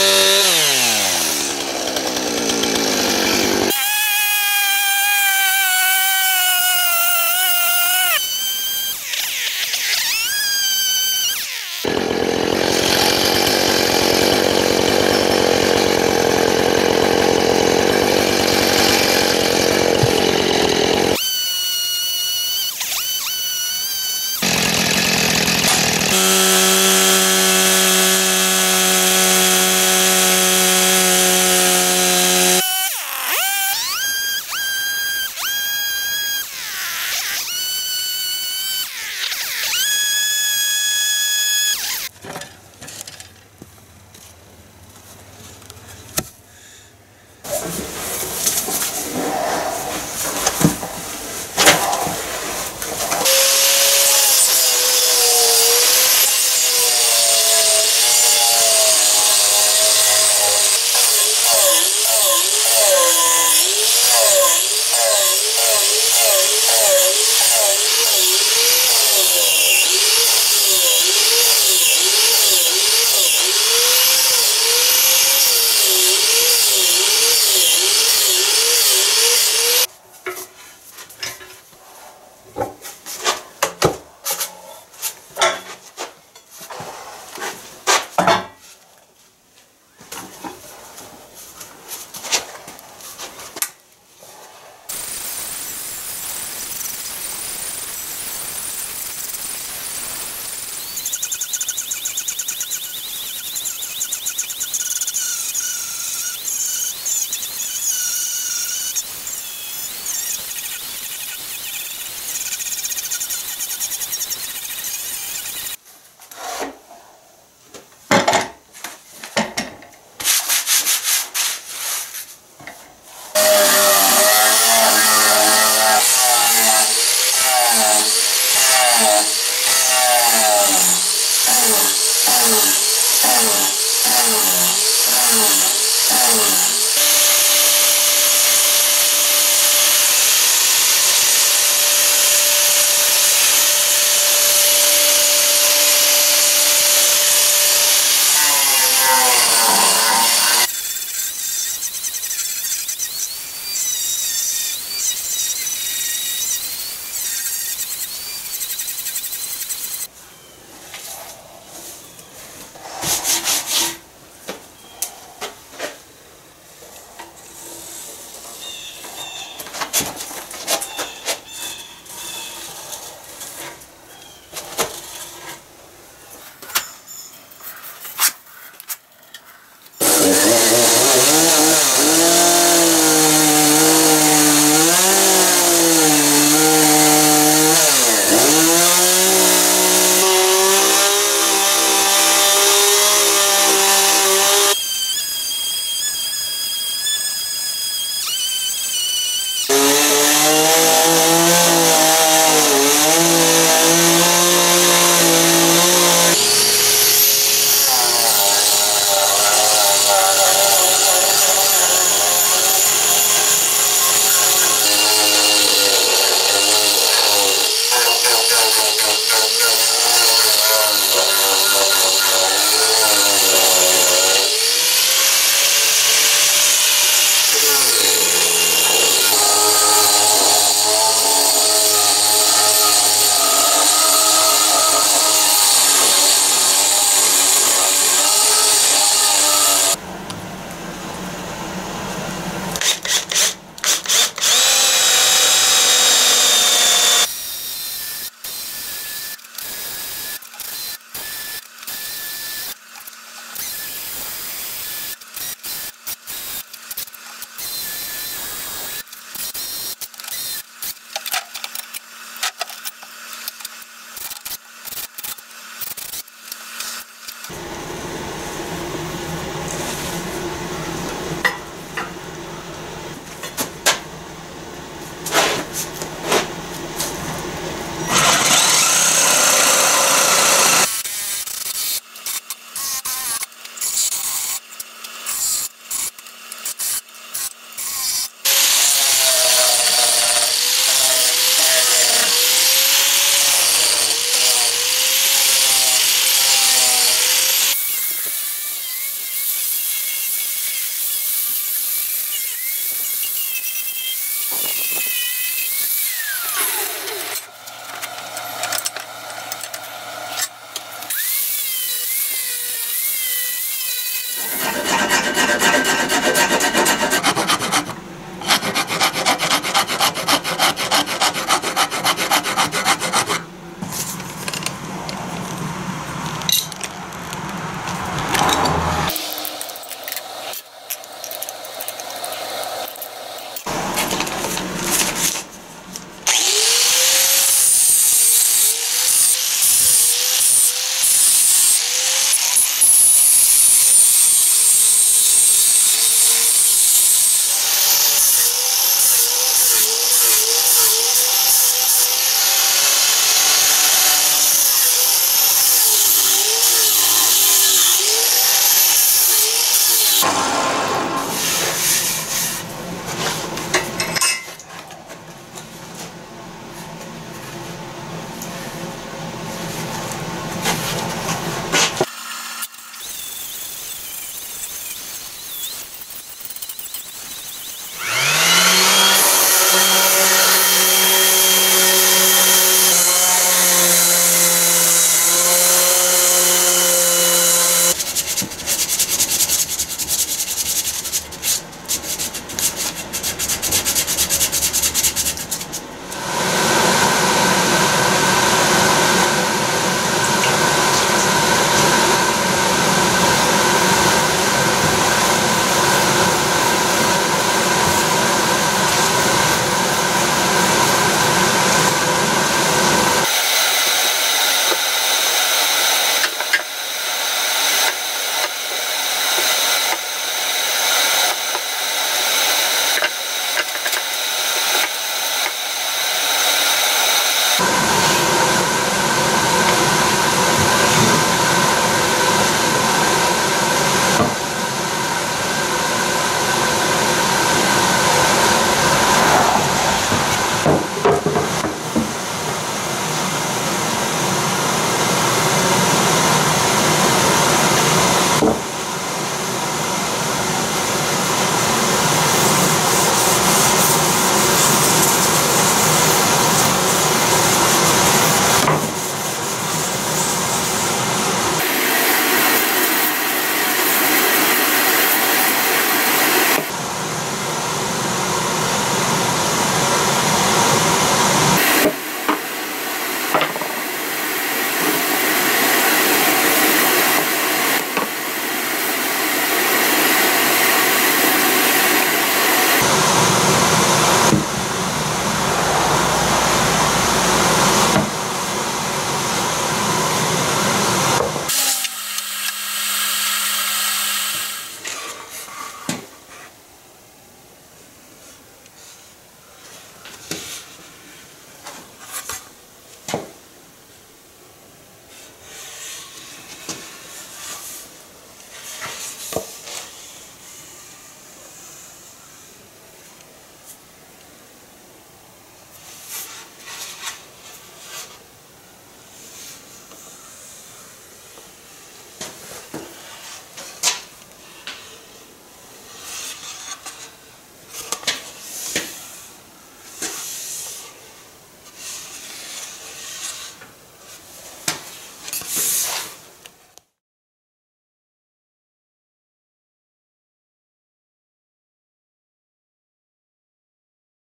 you